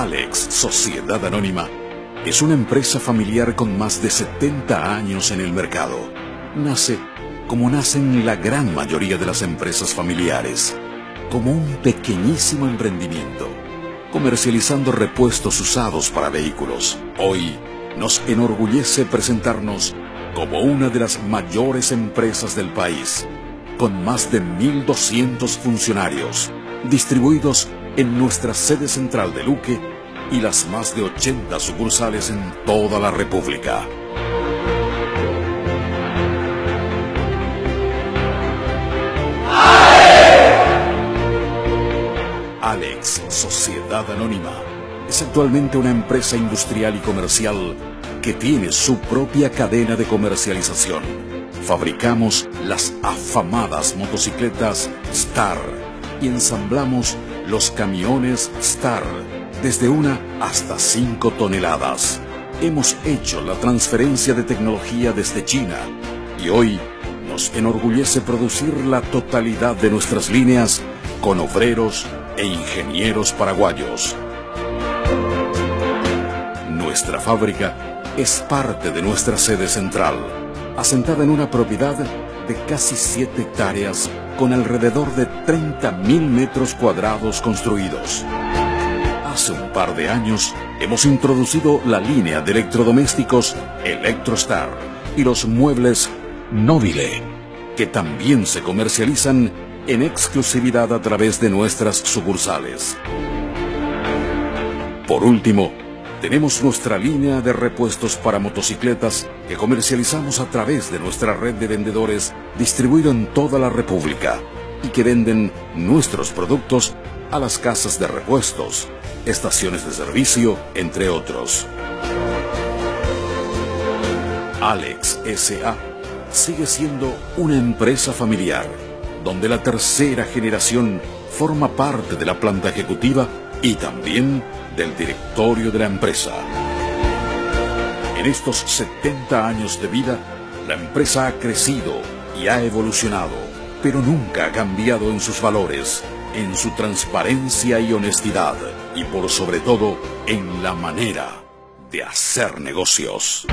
Alex Sociedad Anónima es una empresa familiar con más de 70 años en el mercado. Nace como nacen la gran mayoría de las empresas familiares, como un pequeñísimo emprendimiento, comercializando repuestos usados para vehículos. Hoy nos enorgullece presentarnos como una de las mayores empresas del país, con más de 1.200 funcionarios, distribuidos nuestra sede central de Luque y las más de 80 sucursales en toda la República. Alex Sociedad Anónima es actualmente una empresa industrial y comercial que tiene su propia cadena de comercialización. Fabricamos las afamadas motocicletas Star y ensamblamos los camiones Star desde una hasta 5 toneladas. Hemos hecho la transferencia de tecnología desde China y hoy nos enorgullece producir la totalidad de nuestras líneas con obreros e ingenieros paraguayos. Nuestra fábrica es parte de nuestra sede central, asentada en una propiedad de casi 7 hectáreas con alrededor de 30.000 metros cuadrados construidos. Hace un par de años hemos introducido la línea de electrodomésticos Electrostar y los muebles Nobile, que también se comercializan en exclusividad a través de nuestras sucursales. Por último, tenemos nuestra línea de repuestos para motocicletas que comercializamos a través de nuestra red de vendedores distribuido en toda la República y que venden nuestros productos a las casas de repuestos, estaciones de servicio, entre otros. Alex SA sigue siendo una empresa familiar, donde la tercera generación forma parte de la planta ejecutiva y también del directorio de la empresa. En estos 70 años de vida, la empresa ha crecido y ha evolucionado, pero nunca ha cambiado en sus valores, en su transparencia y honestidad, y por sobre todo en la manera de hacer negocios.